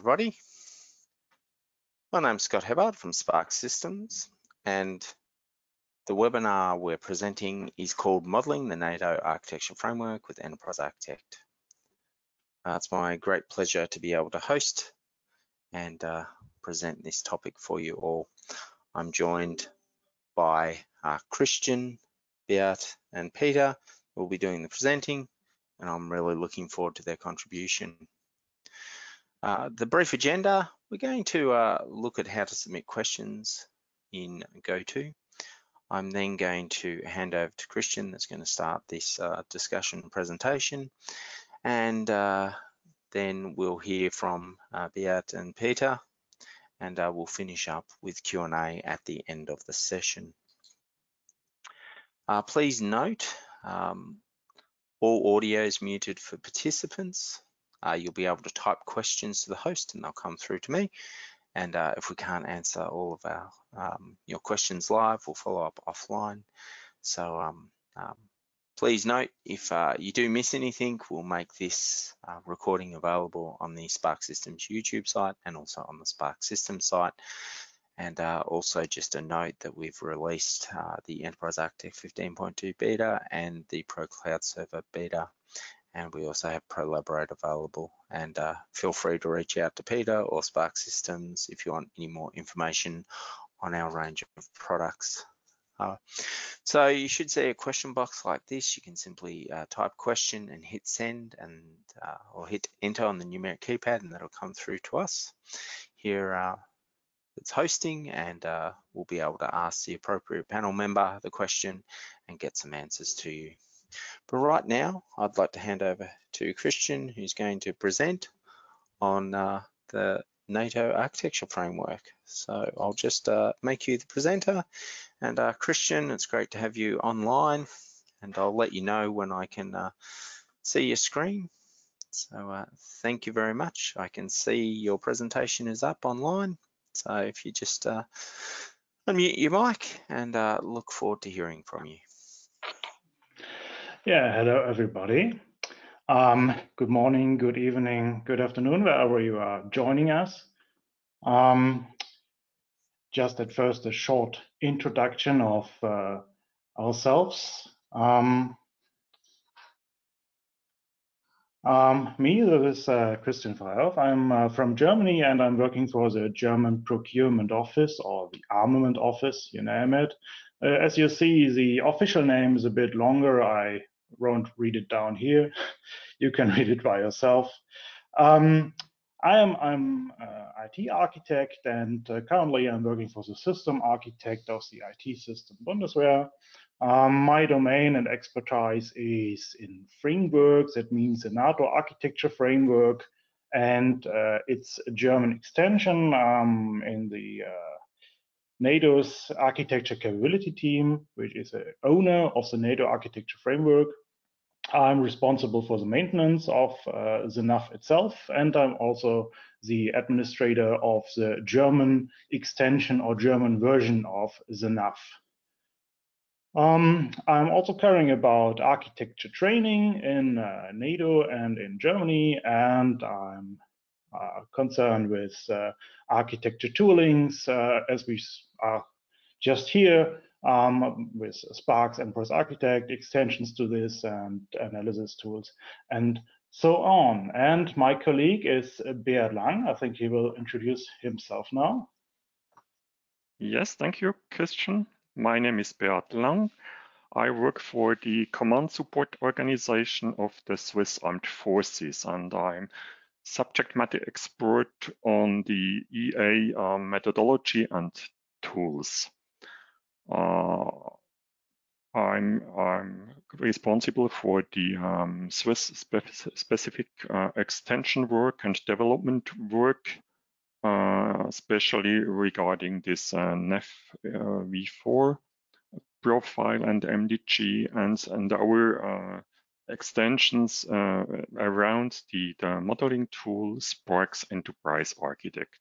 everybody. My name's Scott Hebbard from Sparx Systems and the webinar we're presenting is called Modelling the NATO Architecture Framework with Enterprise Architect. Uh, it's my great pleasure to be able to host and uh, present this topic for you all. I'm joined by uh, Christian, Beat and Peter who will be doing the presenting and I'm really looking forward to their contribution. Uh, the brief agenda, we're going to uh, look at how to submit questions in GoTo. I'm then going to hand over to Christian that's going to start this uh, discussion presentation and uh, then we'll hear from uh, Beat and Peter and uh, we'll finish up with Q&A at the end of the session. please note um, all audio is muted for participants. Uh, you'll be able to type questions to the host and they'll come through to me. And uh, if we can't answer all of our um, your questions live, we'll follow up offline. So um, um, please note if uh, you do miss anything, we'll make this uh, recording available on the Sparx Systems YouTube site and also on the Sparx Systems site. And uh, also just a note that we've released uh, the Enterprise Architect 15.2 beta and the Pro Cloud Server beta. And we also have ProLaborate available. And uh, feel free to reach out to Peter or Sparx Systems if you want any more information on our range of products. Uh, so you should see a question box like this. You can simply uh, type question and hit send and uh, or hit enter on the numeric keypad and that'll come through to us. Here uh, that's hosting and uh, we'll be able to ask the appropriate panel member the question and get some answers to you. But right now, I'd like to hand over to Christian, who's going to present on uh, the NATO architecture framework. So I'll just uh, make you the presenter. And uh, Christian, it's great to have you online and I'll let you know when I can uh, see your screen. So uh, thank you very much. I can see your presentation is up online. So if you just uh, unmute your mic and look forward to hearing from you. Yeah, hello everybody. Um, good morning, good evening, good afternoon, wherever you are joining us. Um, just at first, a short introduction of uh, ourselves. Um, um, me, this is uh, Christian Freihoff. I'm uh, from Germany and I'm working for the German Procurement Office or the Armament Office, you name it. Uh, as you see, the official name is a bit longer. I won't read it down here. you can read it by yourself. Um, I am I'm uh, IT architect and uh, currently I'm working for the system architect of the IT system Bundeswehr. Um, my domain and expertise is in frameworks. That means the NATO architecture framework and uh, its a German extension um, in the uh, NATO's architecture capability team, which is the owner of the NATO architecture framework. I'm responsible for the maintenance of uh, the NAF itself, and I'm also the administrator of the German extension or German version of the NAF. Um, I'm also caring about architecture training in uh, NATO and in Germany, and I'm uh, concerned with uh, architecture toolings uh, as we are just here um, with Sparx Enterprise Architect, extensions to this, and analysis tools, and so on. And my colleague is Beat Lang. I think he will introduce himself now. Yes, thank you, Christian. My name is Beat Lang. I work for the Command Support Organization of the Swiss Armed Forces, and I'm subject matter expert on the EA uh, methodology and tools. Uh, I'm, I'm responsible for the um, Swiss spe specific uh, extension work and development work uh, especially regarding this uh, NAF uh, v4 profile and MDG and, and our uh, extensions around the, the modeling tool Sparx Enterprise Architect.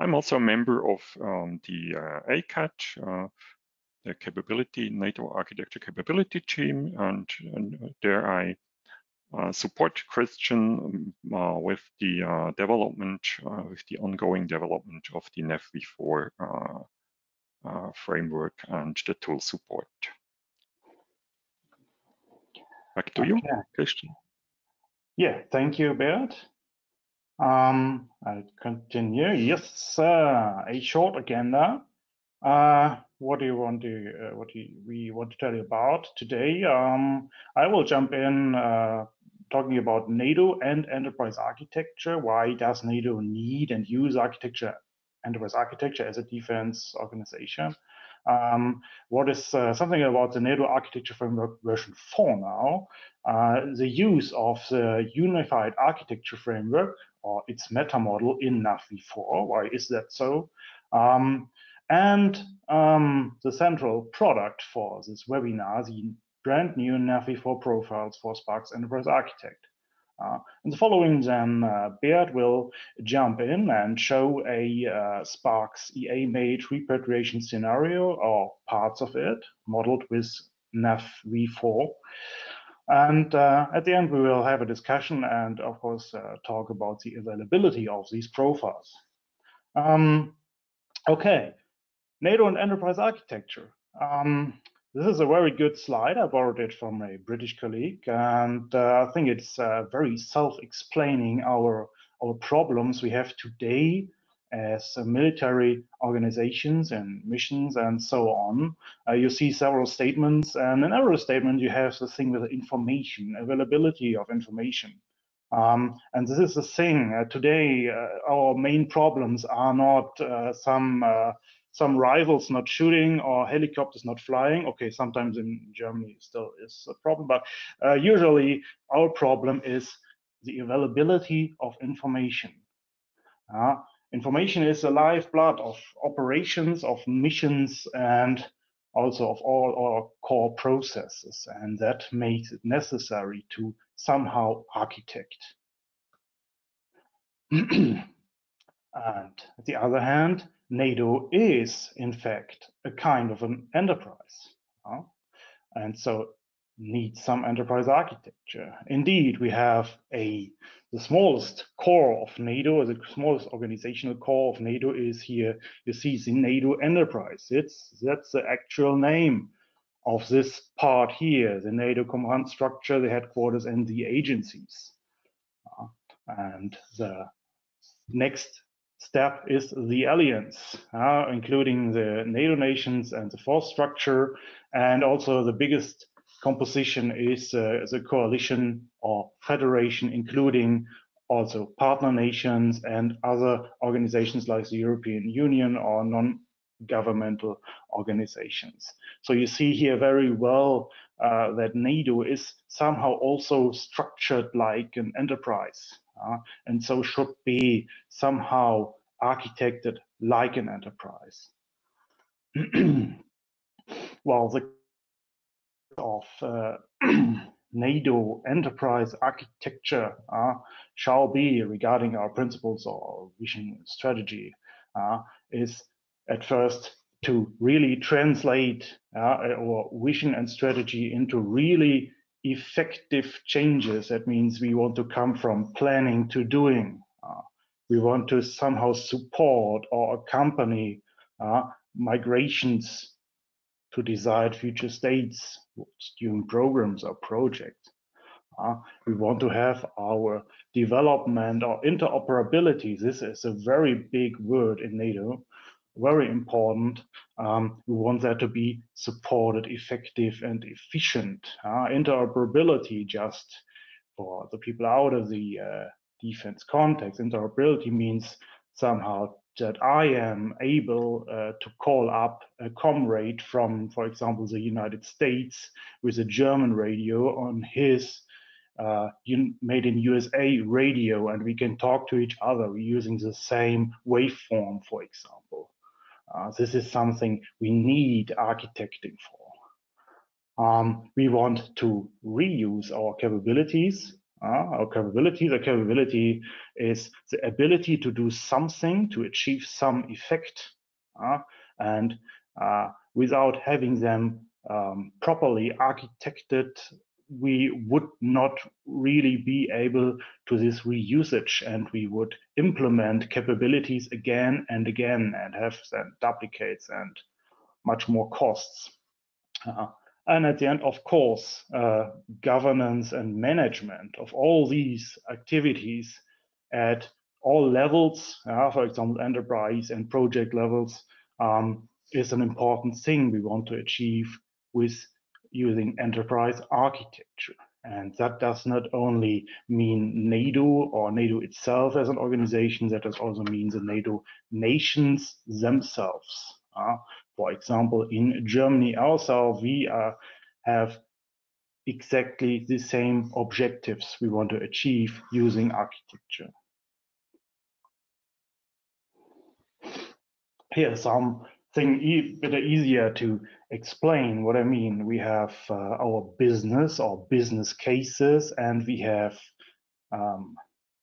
I'm also a member of um, the uh, ACAT, the capability NATO architecture capability team, and, and there I uh, support Christian uh, with the uh, development, uh, with the ongoing development of the NAF v4 framework and the tool support. Back to okay. you, Christian. Yeah, thank you, Beat. Um, I'll continue. Yes, uh, a short agenda. Uh, what do you want to, uh, what do we want to tell you about today? Um, I will jump in uh, talking about NATO and enterprise architecture. Why does NATO need and use architecture, enterprise architecture as a defense organization? Um, what is uh, something about the NATO architecture framework version 4 now? Uh, the use of the unified architecture framework or its meta model in NAFv4. Why is that so? Um, and um, the central product for this webinar, the brand new NAFv4 profiles for SPARX Enterprise Architect. Uh, the following, then uh, Beat will jump in and show a uh, SPARX EA made repatriation scenario or parts of it modeled with NAF v4. And uh, at the end, we will have a discussion and, of course, uh, talk about the availability of these profiles. Um, okay, NATO and enterprise architecture. Um, this is a very good slide. I borrowed it from a British colleague, and uh, I think it's uh, very self-explaining our our problems we have today as uh, military organizations and missions and so on. Uh, you see several statements, and in every statement you have the thing with information, availability of information. Um, and this is the thing. Uh, today, uh, our main problems are not some some rivals not shooting or helicopters not flying. Okay, sometimes in Germany still is a problem, but uh, usually our problem is the availability of information. Uh, information is the lifeblood of operations, of missions, and also of all our core processes, and that makes it necessary to somehow architect. and on the other hand, NATO is, in fact, a kind of an enterprise. Uh, and so needs some enterprise architecture. Indeed, we have a the smallest core of NATO, the smallest organizational core of NATO is here. You see the NATO enterprise. It's that's the actual name of this part here, the NATO command structure, the headquarters, and the agencies. Uh, and the next step is the alliance, uh, including the NATO nations and the force structure. And also the biggest composition is uh, the coalition or federation, including also partner nations and other organizations like the European Union or non-governmental organizations. So you see here very well uh, that NATO is somehow also structured like an enterprise uh, and so should be somehow architected like an enterprise. well, the of uh, NATO enterprise architecture uh, shall be regarding our principles or vision strategy uh, is at first to really translate uh, our vision and strategy into really effective changes. That means we want to come from planning to doing. Uh, we want to somehow support or accompany uh, migrations to desired future states during programs or projects. Uh, we want to have our development or interoperability. This is a very big word in NATO very important. Um, we want that to be supported, effective, and efficient. Uh, interoperability, just for the people out of the uh, defense context, interoperability means somehow that I am able uh, to call up a comrade from, for example, the United States with a German radio on his uh, made in USA radio, and we can talk to each other using the same waveform, for example. Uh, this is something we need architecting for. Um, we want to reuse our capabilities. Uh, our capability, the capability is the ability to do something to achieve some effect, uh, and uh, without having them um, properly architected, we would not really be able to this reusage and we would implement capabilities again and again and have then duplicates and much more costs. Uh, and at the end, of course, uh, governance and management of all these activities at all levels, uh, for example, enterprise and project levels, um, is an important thing we want to achieve with using enterprise architecture. And that does not only mean NATO or NATO itself as an organization, that does also mean the NATO nations themselves. Uh, for example, in Germany also, we uh, have exactly the same objectives we want to achieve using architecture. Here are some thing e bit easier to explain what I mean. We have uh, our business or business cases, and we have um,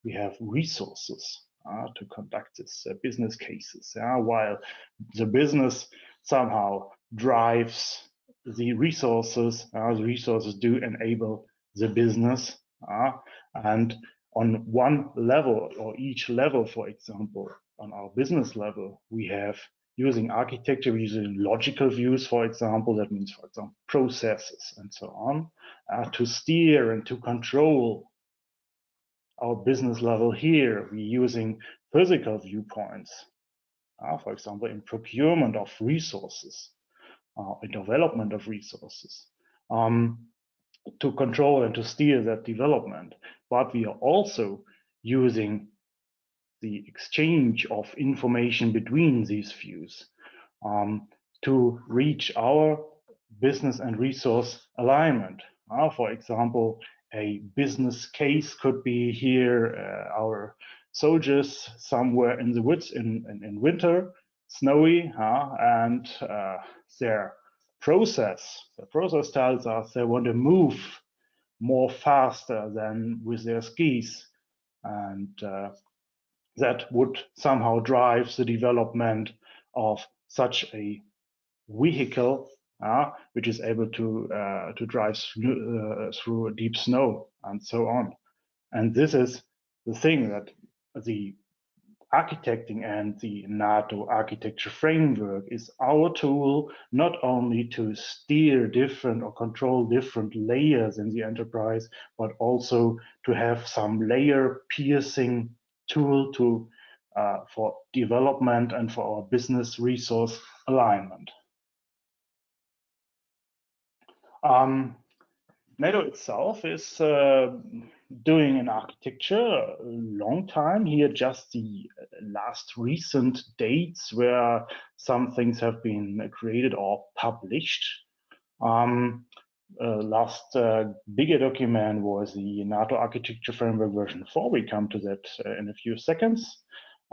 we have resources uh, to conduct this uh, business cases. Yeah? while the business somehow drives the resources, uh, the resources do enable the business, uh, and on one level or each level, for example, on our business level, we have using architecture, we're using logical views, for example, that means, for example, processes and so on, uh, to steer and to control our business level here. We're using physical viewpoints, uh, for example, in procurement of resources, uh, in development of resources, um, to control and to steer that development. But we are also using the exchange of information between these views um, to reach our business and resource alignment. Uh, for example, a business case could be here uh, our soldiers somewhere in the woods in, in, in winter, snowy, uh, and their process, the process tells us they want to move more faster than with their skis. And uh, that would somehow drive the development of such a vehicle uh, which is able to uh, to drive uh, through deep snow and so on. And this is the thing that the architecting and the NATO architecture framework is our tool not only to steer different or control different layers in the enterprise, but also to have some layer piercing tool to uh, for development and for our business resource alignment. Um, NATO itself is uh, doing an architecture a long time here, just the last recent dates where some things have been created or published. Um, last uh, bigger document was the NATO Architecture Framework version 4. We come to that uh, in a few seconds.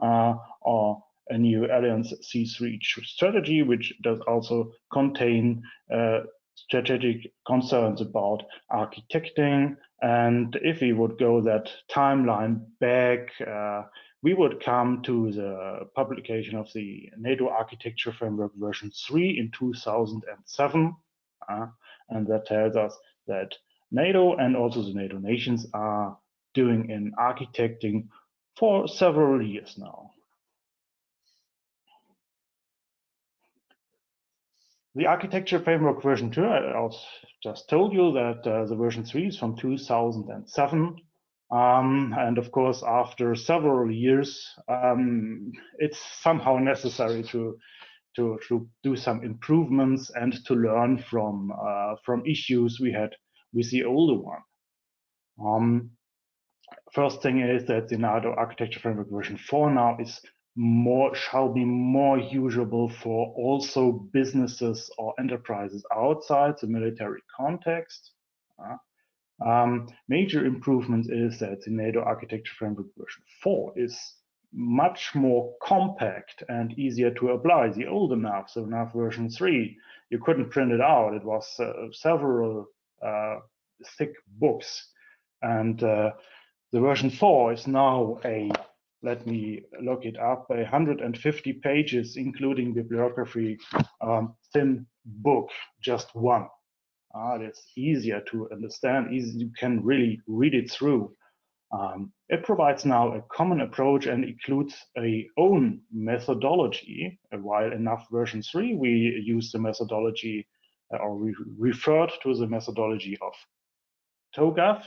Uh, or a new Alliance C3 strategy, which does also contain uh, strategic concerns about architecting. And if we would go that timeline back, uh, we would come to the publication of the NATO Architecture Framework version 3 in 2007. Uh, and that tells us that NATO and also the NATO nations are doing in architecting for several years now. The architecture framework version 2, I just told you that uh, the version 3 is from 2007. Um, and of course, after several years, um, it's somehow necessary to to, to do some improvements and to learn from uh, from issues we had with the older one. Um, first thing is that the NATO Architecture Framework version 4 now is more shall be more usable for also businesses or enterprises outside the military context. Uh, um, major improvement is that the NATO Architecture Framework version 4 is much more compact and easier to apply. The older NAF, so NAF version 3, you couldn't print it out. It was uh, several uh, thick books. And uh, the version 4 is now a, let me look it up, a 150 pages, including bibliography, um, thin book, just one. Uh, it's easier to understand. Easy, you can really read it through. Um, it provides now a common approach and includes a own methodology. While in NAF version 3, we use the methodology uh, or we referred to the methodology of TOGAF.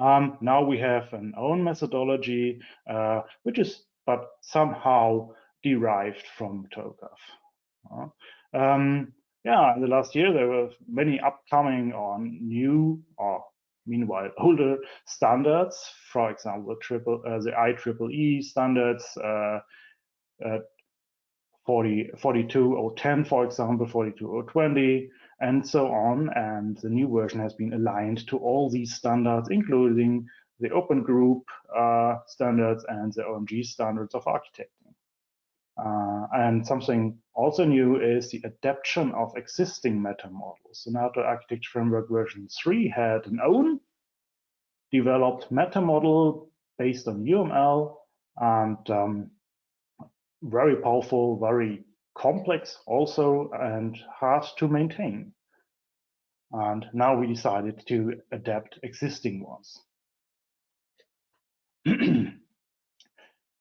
Um, now we have an own methodology, uh, which is but somehow derived from TOGAF. Uh, um, yeah, in the last year, there were many upcoming or new or meanwhile older standards. For example, triple uh, the IEEE standards uh, uh, 40, 42010, for example, 42020, and so on. And the new version has been aligned to all these standards, including the Open Group uh, standards and the OMG standards of architecting. Uh, and something also new is the adaptation of existing meta models. The NATO Architecture Framework version 3 had an own developed meta model based on UML and um, very powerful, very complex also, and hard to maintain. And now we decided to adapt existing ones.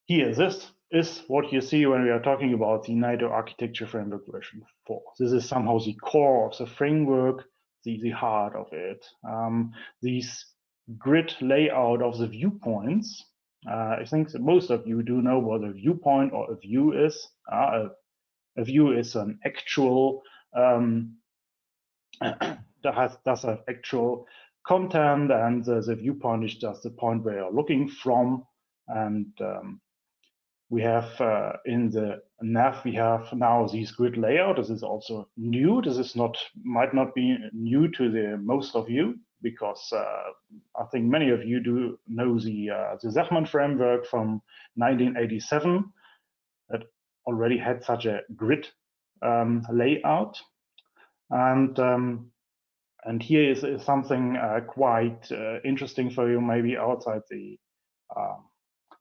Here, this is what you see when we are talking about the NATO Architecture Framework version 4. This is somehow the core of the framework, the, the heart of it. Um, these grid layout of the viewpoints. Uh, I think most of you do know what a viewpoint or a view is. Uh, a, a, view is an actual um, that has does have actual content, and the, the, viewpoint is just the point where you're looking from. And um, we have uh, in the NAF we have now these grid layout. This is also new. This is not might not be new to the most of you because uh, I think many of you do know the uh, the Zachman framework from 1987 that already had such a grid um, layout, and um, and here is, is something uh, quite uh, interesting for you, maybe outside the um,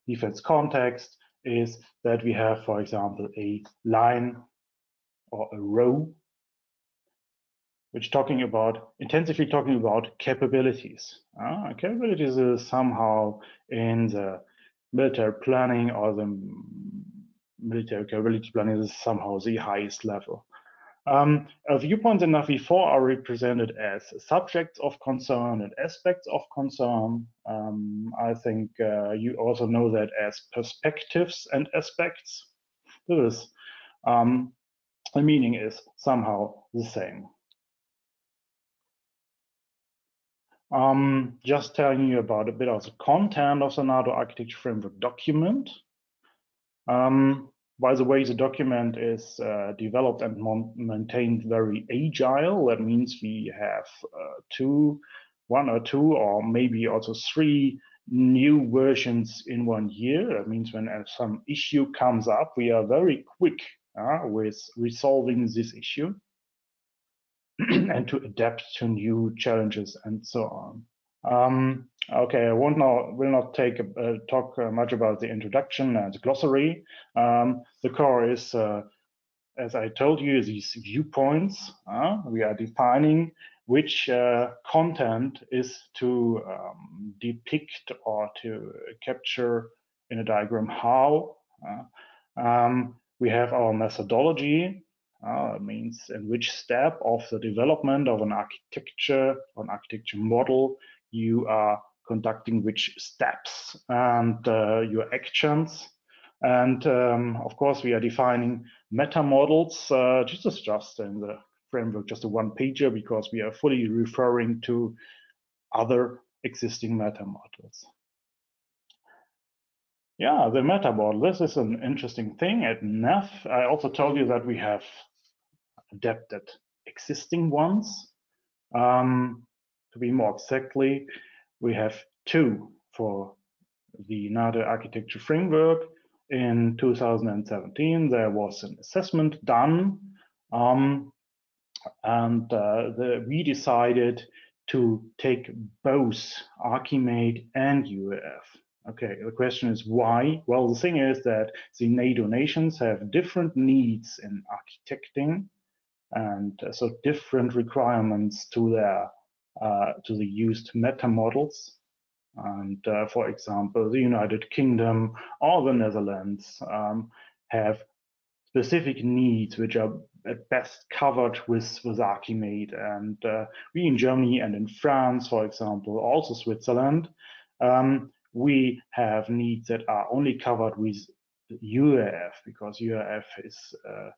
defense context is that we have, for example, a line or a row, which talking about intensively talking about capabilities. Uh, capabilities is somehow in the military planning or the military capability planning is somehow the highest level. Um, viewpoints in NAFV4 are represented as subjects of concern and aspects of concern. Um, I think uh, you also know that as perspectives and aspects. This is, um, the meaning is somehow the same. Um, just telling you about a bit of the content of the NATO architecture framework document. Um, by the way, the document is uh, developed and maintained very agile. That means we have uh, two, one or two, or maybe also three new versions in one year. That means when some issue comes up, we are very quick uh, with resolving this issue and to adapt to new challenges and so on. Um, okay, I won't now will not take uh, talk uh, much about the introduction and the glossary. Um, the core is, uh, as I told you, these viewpoints. Uh, we are defining which uh, content is to um, depict or to capture in a diagram how. Uh, um, we have our methodology, uh, means in which step of the development of an architecture, an architecture model you are conducting which steps and uh, your actions. And um, of course, we are defining meta models. Uh, this is just in the framework, just a one pager because we are fully referring to other existing meta models. Yeah, the meta model. This is an interesting thing at NAF. I also told you that we have adapted existing ones. Um, to be more exactly, we have two for the NATO architecture framework. In 2017, there was an assessment done, um, and uh, the, we decided to take both Archimate and UAF. Okay, the question is why? Well, the thing is that the NATO nations have different needs in architecting and uh, so different requirements to their to the used meta models. And uh, for example, the United Kingdom or the Netherlands um, have specific needs which are at best covered with, with Archimate. And uh, we in Germany and in France, for example, also Switzerland, um, we have needs that are only covered with UAF because UAF is uh,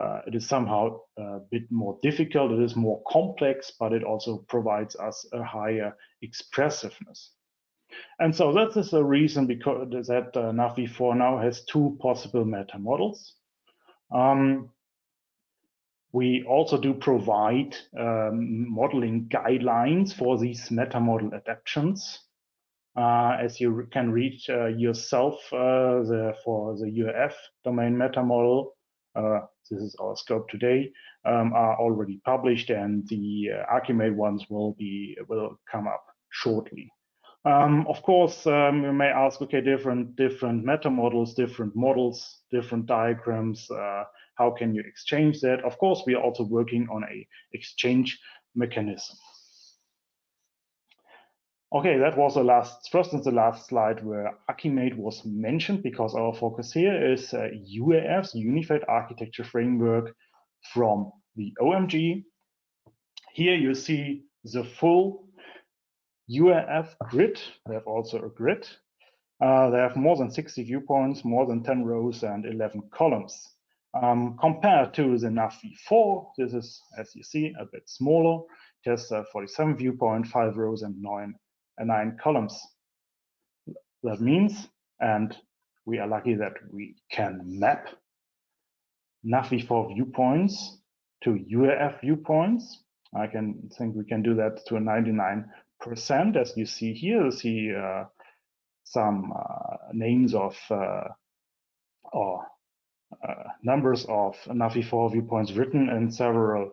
uh, it is somehow a bit more difficult. It is more complex, but it also provides us a higher expressiveness. And so that is the reason because that uh, NAFv4 now has two possible meta models. Um, we also do provide um, modeling guidelines for these meta model adaptations. Uh, as you can read uh, yourself uh, the, for the UAF domain meta model, uh, this is our scope today, um, are already published and the uh, Archimate ones will be will come up shortly. Um, of course, um, you may ask, okay, different different meta models, different models, different diagrams. Uh, how can you exchange that? Of course, we are also working on a exchange mechanism. Okay, that was the last, first and the last slide where Archimate was mentioned because our focus here is uh, UAF's Unified Architecture Framework from the OMG. Here you see the full UAF grid. They have also a grid. Uh, they have more than 60 viewpoints, more than 10 rows and 11 columns. Um, compared to the NAF v4, this is, as you see, a bit smaller. It has uh, 47 viewpoints, 5 rows and 9 and nine columns. That means, and we are lucky that we can map NAFv4 viewpoints to UAF viewpoints. I can think we can do that to a 99%, as you see here. You see uh, some uh, names of uh, or uh, numbers of NAFv4 viewpoints written in several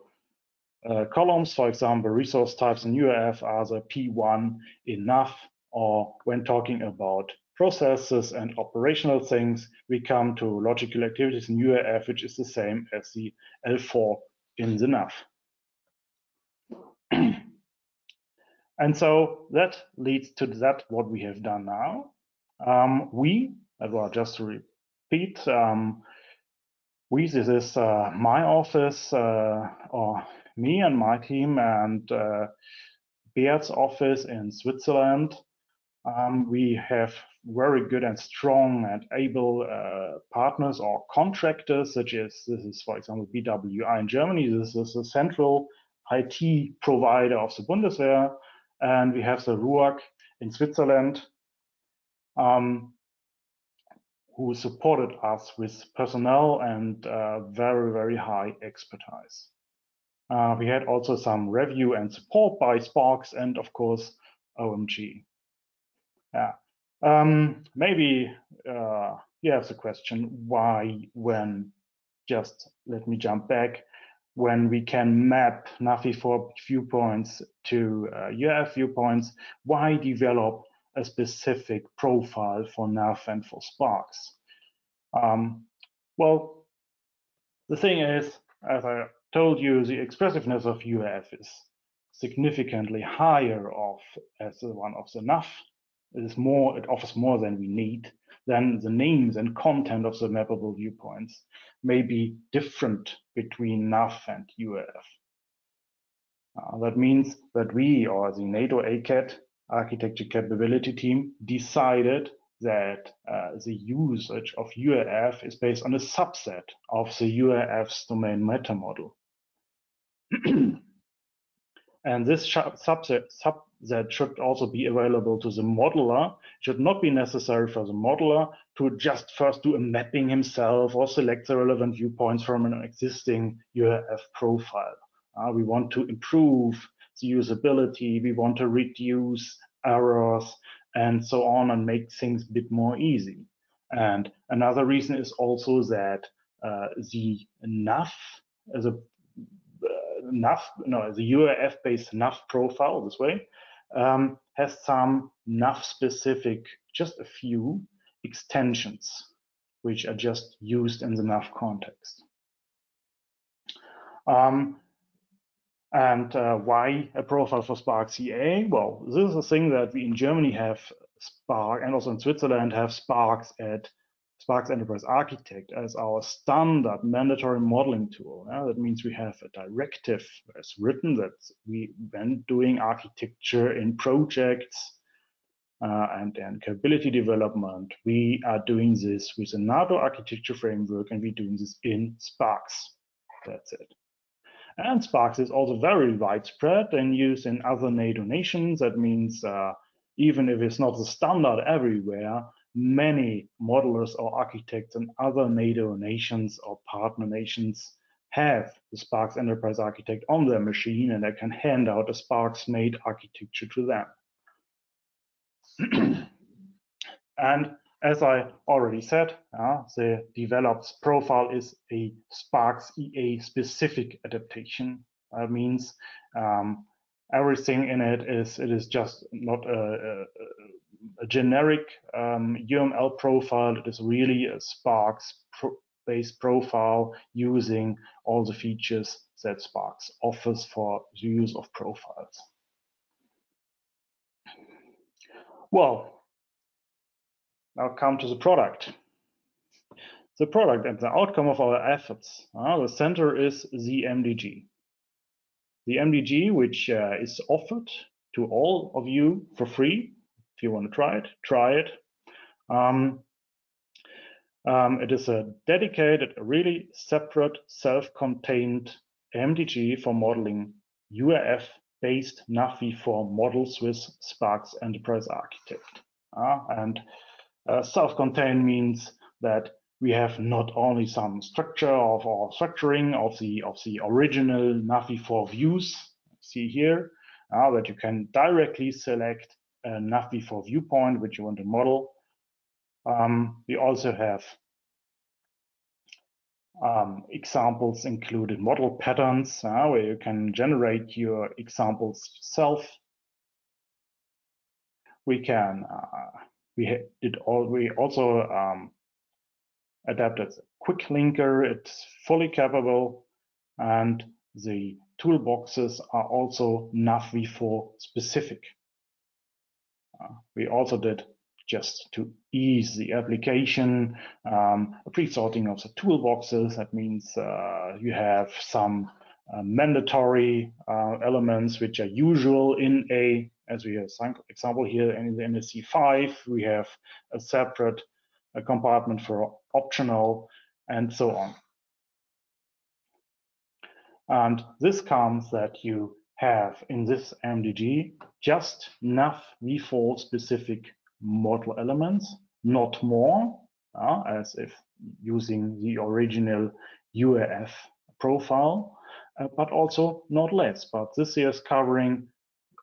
columns, for example, resource types in UAF are the P1 enough, or when talking about processes and operational things, we come to logical activities in UAF, which is the same as the L4 in the NAF. and so that leads to that what we have done now. Um, we, well, just to repeat, um, we, this is uh, my office, uh, or me and my team and uh, office in Switzerland. Um, we have very good and strong and able uh, partners or contractors, such as this is, for example, BWI in Germany. This is the central IT provider of the Bundeswehr. And we have the RUAG in Switzerland, um, who supported us with personnel and uh, very, very high expertise. Uh, we had also some review and support by Sparx and of course OMG. Yeah. Um, maybe uh, you have the question why when just let me jump back when we can map NAFv4 viewpoints to uh, UAF viewpoints, why develop a specific profile for NAF and for Sparx? Um, well, the thing is, as I told you the expressiveness of UAF is significantly higher of as the one of the NAF. It is more, it offers more than we need. Then the names and content of the mappable viewpoints may be different between NAF and UAF. Uh, that means that we, or the NATO ACAT architecture capability team, decided that uh, the usage of UAF is based on a subset of the UAF's domain meta model. and this subset, subset should also be available to the modeler. It should not be necessary for the modeler to just first do a mapping himself or select the relevant viewpoints from an existing UAF profile. Uh, we want to improve the usability, we want to reduce errors, and so on, and make things a bit more easy. And another reason is also that uh, the NAF as a NAF, no, the UAF-based NAF profile this way um, has some NAF-specific, just a few extensions, which are just used in the NAF context. Um, and uh, why a profile for Sparx EA? Well, this is a thing that we in Germany have Sparx and also in Switzerland have Sparx at Sparx Enterprise Architect as our standard mandatory modeling tool. Yeah? That means we have a directive as written that we, when doing architecture in projects uh, and, and capability development, we are doing this with a NATO architecture framework and we're doing this in Sparx. That's it. And Sparx is also very widespread and used in other NATO nations. That means uh, even if it's not the standard everywhere, many modelers or architects in other NATO nations or partner nations have the Sparx Enterprise Architect on their machine and they can hand out a Sparx made architecture to them. and as I already said, uh, the developed profile is a Sparx EA specific adaptation. That means um, everything in it is it is just not a, a, a generic um, UML profile. It is really a Sparx pro based profile using all the features that Sparx offers for the use of profiles. Well, now come to the product. The product and the outcome of our efforts. Uh, the center is the MDG. The MDG, which uh, is offered to all of you for free. If you want to try it, try it. Um, um, it is a dedicated, really separate, self-contained MDG for modeling UAF-based NAFv4 models with Sparx Enterprise Architect. Uh, and uh, self-contained means that we have not only some structure of or structuring of the of the original NAFv4 views, see here, uh, that you can directly select a NAFv4 viewpoint which you want to model. Um, we also have um, examples included model patterns uh, where you can generate your examples yourself. We can uh, we did all we also um, adapted quick linker it's fully capable and the toolboxes are also NAFv4 specific. Uh, we also did just to ease the application um, a pre-sorting of the toolboxes that means uh, you have some uh, mandatory uh, elements which are usual in a as we have example here in the NSC5, we have a separate a compartment for optional and so on. And this comes that you have in this MDG just enough v4 specific model elements, not more, uh, as if using the original UAF profile, uh, but also not less. But this is covering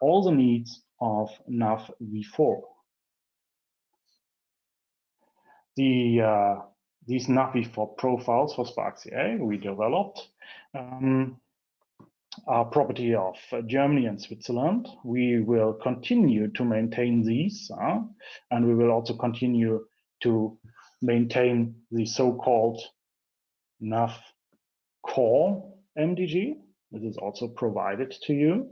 all the needs of NAF v4. The, uh, these NAF v4 profiles for Sparx EA we developed um, are property of Germany and Switzerland. We will continue to maintain these, uh, and we will also continue to maintain the so-called NAF core MDG. This is also provided to you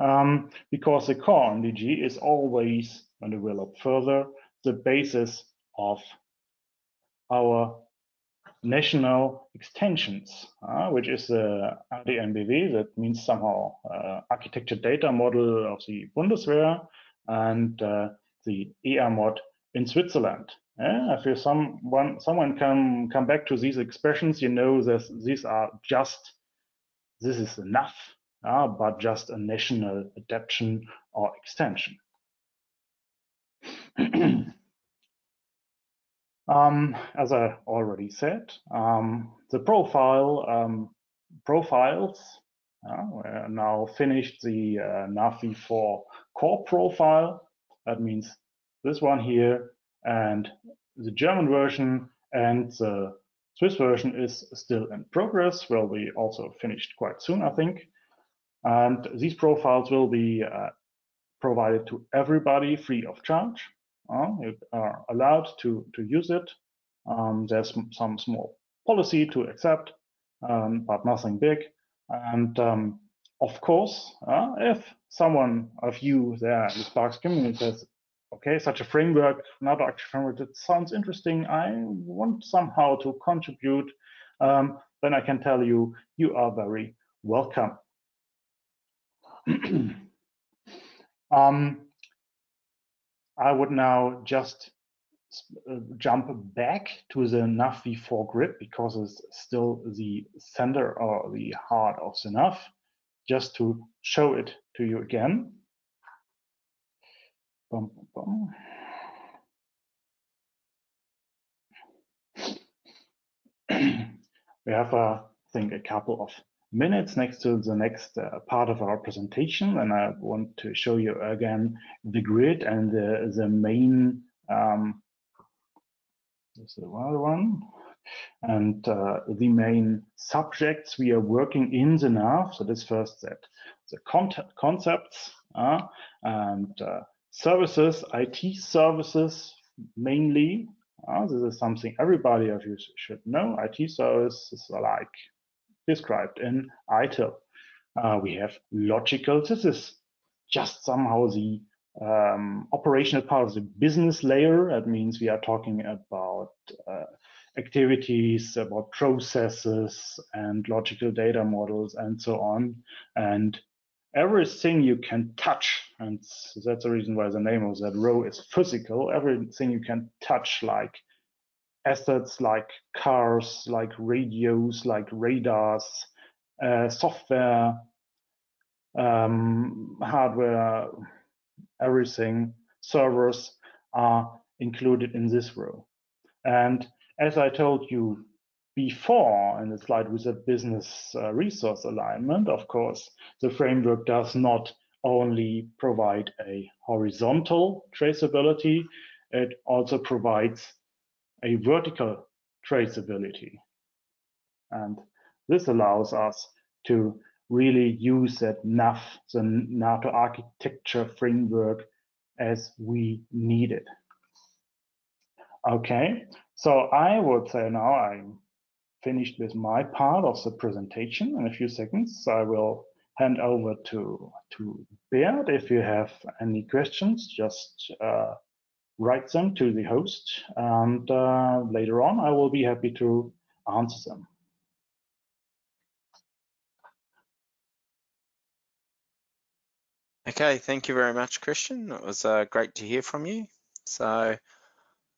um, because the core MDG is always, when develop further, the basis of our national extensions, uh, which is the ADMBW, that means somehow uh, architecture data model of the Bundeswehr and uh, the EAMOD in Switzerland. Yeah, if you someone someone can come back to these expressions, you know that these are just this is enough uh, but just a national adaptation or extension. um, as I already said, um, the profile um, profiles uh, now finished the uh, NAFv4 core profile. That means this one here and the German version and the Swiss version is still in progress. Will be also finished quite soon, I think. And these profiles will be uh, provided to everybody free of charge. Uh, you are allowed to, to use it. Um, there's some small policy to accept, um, but nothing big. And um, of course, uh, if someone of you there in the Sparx community says, okay, such a framework, another action framework that sounds interesting, I want somehow to contribute, um, then I can tell you, you are very welcome. I would now just uh, jump back to the NAF v4 grid because it's still the center or the heart of the NAF, just to show it to you again. Bum, bum, bum. we have, uh, I think, a couple of minutes next to the next uh, part of our presentation, and I want to show you again the grid and the, the main um, this is the one. And uh, the main subjects we are working in the NAF. So this first set, the con concepts uh, and uh, services, IT services mainly. Uh, this is something everybody of you should know. IT services are like described in ITIL. Uh, we have logical. This is just somehow the um, operational part of the business layer. That means we are talking about uh, activities, about processes and logical data models and so on. And everything you can touch, and that's the reason why the name of that row is physical, everything you can touch like assets like cars, like radios, like radars, uh, software, um, hardware, everything, servers are included in this row. And as I told you before in the slide with the business uh, resource alignment, of course, the framework does not only provide a horizontal traceability, it also provides a vertical traceability. And this allows us to really use that NAF, the NATO architecture framework as we need it. Okay, so I would say now I'm finished with my part of the presentation. In a few seconds, I will hand over to, to Beat. If you have any questions, just uh, write them to the host. And uh, later on, I will be happy to answer them. Okay, thank you very much, Christian. It was uh, great to hear from you. So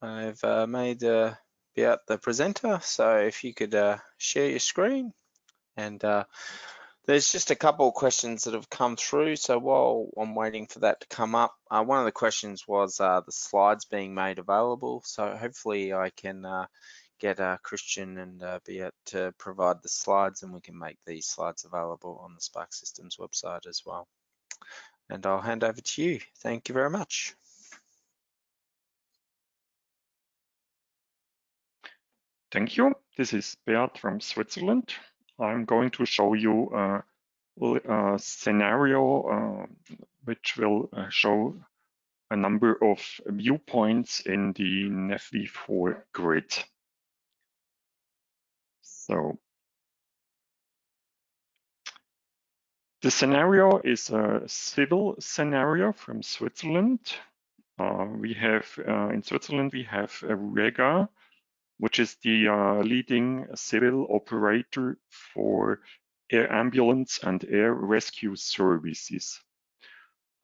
I've uh, made uh, Beat the presenter. So if you could uh, share your screen and uh, there's just a couple of questions that have come through. So while I'm waiting for that to come up, uh, one of the questions was uh, the slides being made available. So hopefully I can uh, get uh, Christian and uh, Beat to provide the slides and we can make these slides available on the Sparx Systems website as well and I'll hand over to you. Thank you very much. Thank you. This is Beat from Switzerland. I'm going to show you a, a scenario uh, which will uh, show a number of viewpoints in the NAFv4 grid. So The scenario is a civil scenario from Switzerland. Uh, we have uh, in Switzerland we have a Rega, which is the uh, leading civil operator for air ambulance and air rescue services.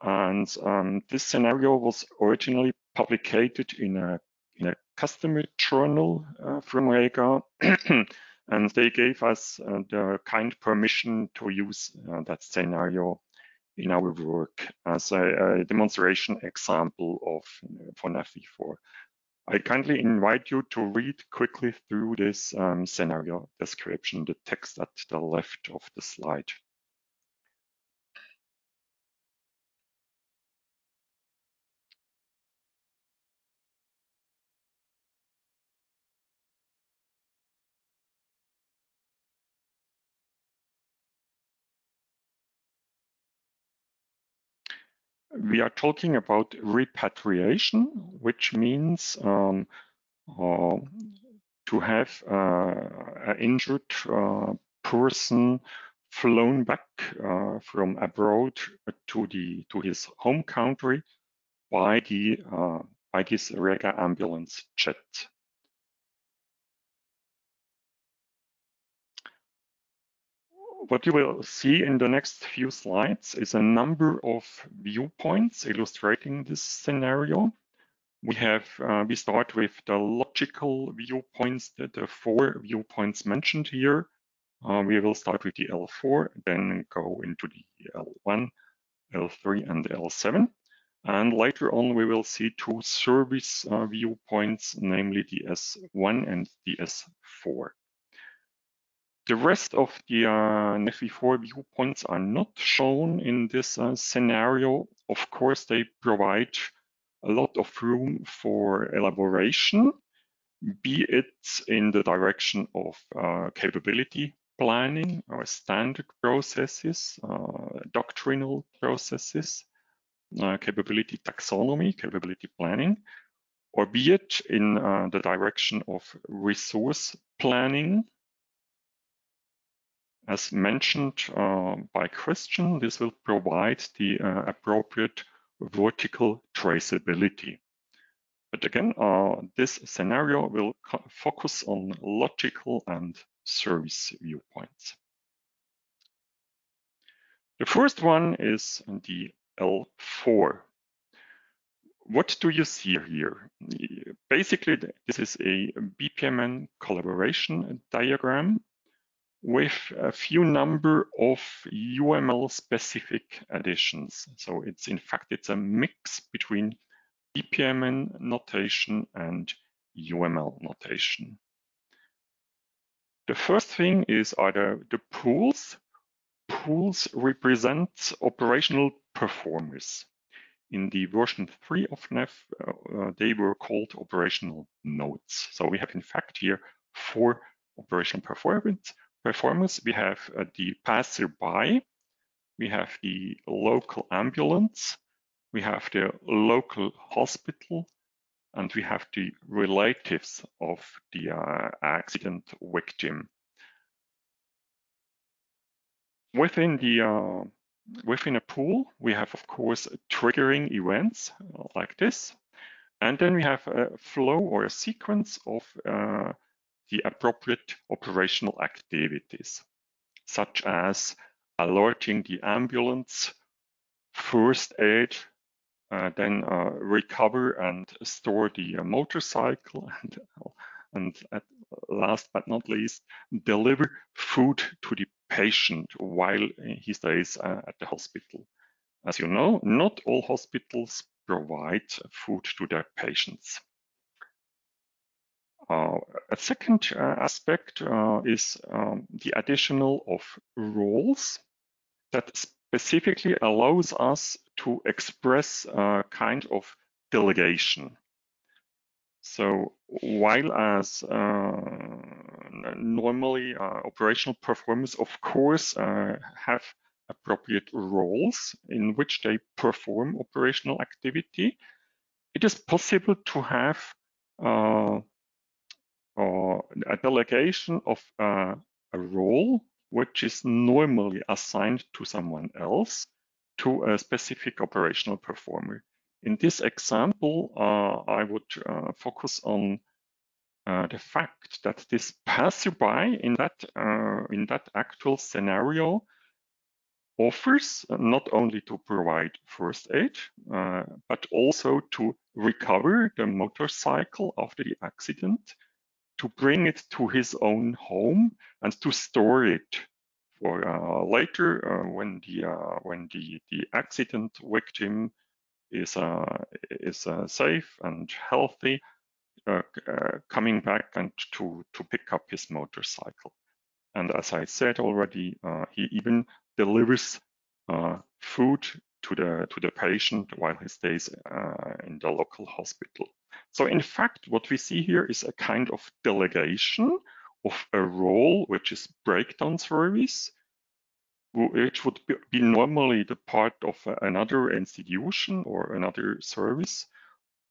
And um, this scenario was originally published in a in a customer journal uh, from Rega And they gave us uh, the kind permission to use uh, that scenario in our work as a, a demonstration example of for NAFv4. I kindly invite you to read quickly through this um, scenario description, the text at the left of the slide. We are talking about repatriation, which means um, uh, to have uh, an injured uh, person flown back uh, from abroad to the to his home country by the by this Rega ambulance jet. What you will see in the next few slides is a number of viewpoints illustrating this scenario. We have uh, we start with the logical viewpoints, the, the four viewpoints mentioned here. Uh, we will start with the L4, then go into the L1, L3, and the L7. And later on, we will see two service uh, viewpoints, namely the S1 and the S4. The rest of the uh, NAFv4 viewpoints are not shown in this uh, scenario. Of course, they provide a lot of room for elaboration, be it in the direction of uh, capability planning or standard processes, uh, doctrinal processes, uh, capability taxonomy, capability planning, or be it in uh, the direction of resource planning. As mentioned uh, by Christian, this will provide the uh, appropriate vertical traceability. But again, uh, this scenario will focus on logical and service viewpoints. The first one is the L4. What do you see here? Basically, this is a BPMN collaboration diagram with a few number of UML specific additions. So it's in fact, it's a mix between BPMN notation and UML notation. The first thing is are the, pools. Pools represent operational performers. In the version 3 of NEF, uh, they were called operational nodes. So we have in fact here four operational performance performance, we have uh, the passerby, we have the local ambulance, we have the local hospital, and we have the relatives of the uh, accident victim. Within the uh, within a pool, we have of course triggering events like this, and then we have a flow or a sequence of uh, the appropriate operational activities, such as alerting the ambulance, first aid, uh, then uh, recover and store the uh, motorcycle, and, and at last but not least, deliver food to the patient while he stays uh, at the hospital. As you know, not all hospitals provide food to their patients. Uh, a second uh, aspect uh, is um, the additional of roles that specifically allows us to express a kind of delegation. So while as uh, normally uh, operational performers, of course, uh, have appropriate roles in which they perform operational activity, it is possible to have or a delegation of uh, a role which is normally assigned to someone else to a specific operational performer. In this example, uh, I would uh, focus on uh, the fact that this passerby in that uh, in that actual scenario offers not only to provide first aid, uh, but also to recover the motorcycle after the accident to bring it to his own home and to store it for uh, later uh, when the uh, when the the accident victim is uh, is uh, safe and healthy, uh, coming back and to to pick up his motorcycle. And as I said already, he even delivers food to the to the patient while he stays in the local hospital. So in fact, what we see here is a kind of delegation of a role, which is breakdown service, which would be normally the part of another institution or another service.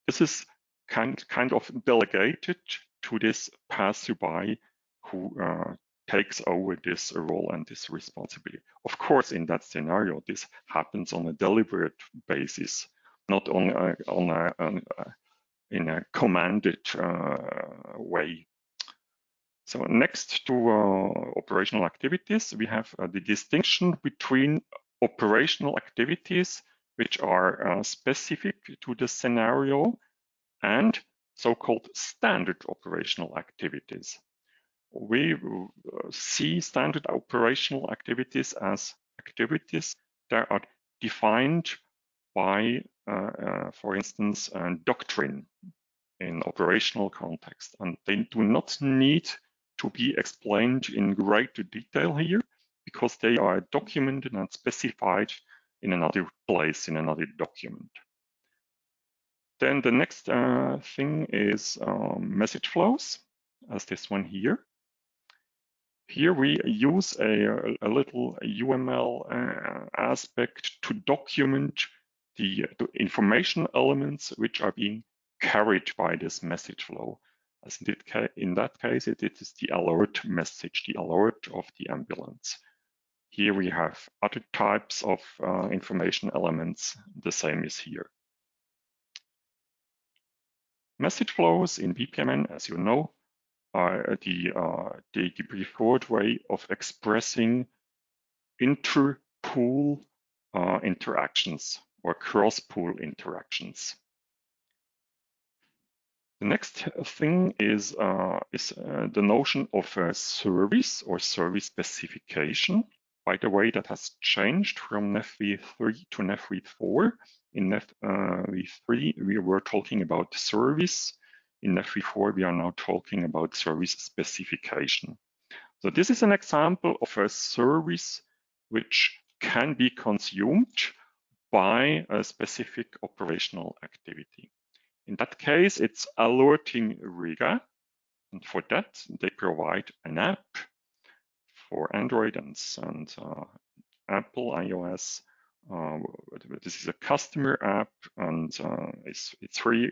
This is kind, kind of delegated to this passerby who uh, takes over this role and this responsibility. Of course, in that scenario, this happens on a deliberate basis, not on a, on a, on a in a commanded uh, way. So next to uh, operational activities, we have uh, the distinction between operational activities, which are uh, specific to the scenario, and so-called standard operational activities. We uh, see standard operational activities as activities that are defined by, uh, uh, for instance, doctrine in operational context, and they do not need to be explained in greater detail here because they are documented and specified in another place in another document. Then the next uh, thing is um, message flows, as this one here. Here we use a, a little UML uh, aspect to document the, the information elements which are being carried by this message flow. As in that, in that case, it, it is the alert message, the alert of the ambulance. Here we have other types of uh, information elements. The same is here. Message flows in BPMN, as you know, the, uh, the, the preferred way of expressing inter-pool uh, interactions or cross-pool interactions. The next thing is, uh, is uh, the notion of a service or service specification. By the way, that has changed from NAFv3 to NAFv4. In NAFv3, we were talking about service. In NAFv4, we are now talking about service specification. So this is an example of a service which can be consumed by a specific operational activity. In that case, it's alerting Rega. And for that, they provide an app for Android and, and uh, Apple iOS. Uh, this is a customer app and uh, it's, it's free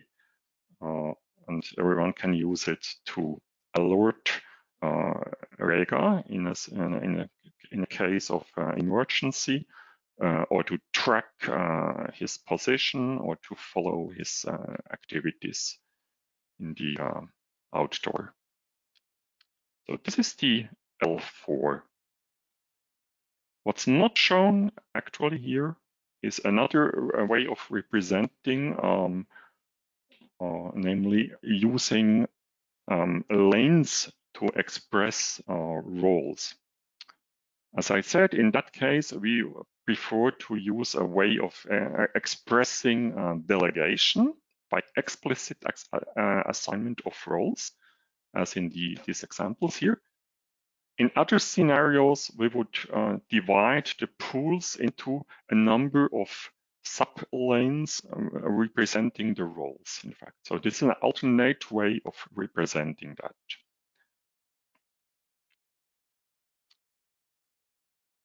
uh, and everyone can use it to alert uh, Rega in a, in a, in a case of uh, emergency uh, or to track uh, his position or to follow his uh, activities in the outdoor. So this is the L4. What's not shown actually here is another way of representing, um, uh, namely using um, lanes to express uh, roles. As I said, in that case, we prefer to use a way of uh, expressing uh, delegation by explicit ex assignment of roles, as in the, these examples here. In other scenarios, we would uh, divide the pools into a number of sub-lanes um, representing the roles, in fact. So this is an alternate way of representing that.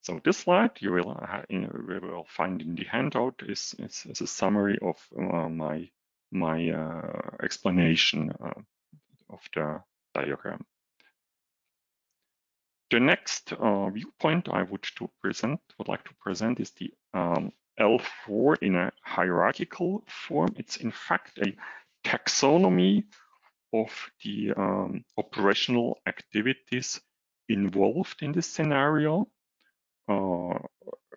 So this slide you will, uh, you will find in the handout is, is, is a summary of uh, my, my uh, explanation uh, of the diagram. The next uh, viewpoint I would to present would like to present is the um, L4 in a hierarchical form. It's in fact a taxonomy of the um, operational activities involved in this scenario uh,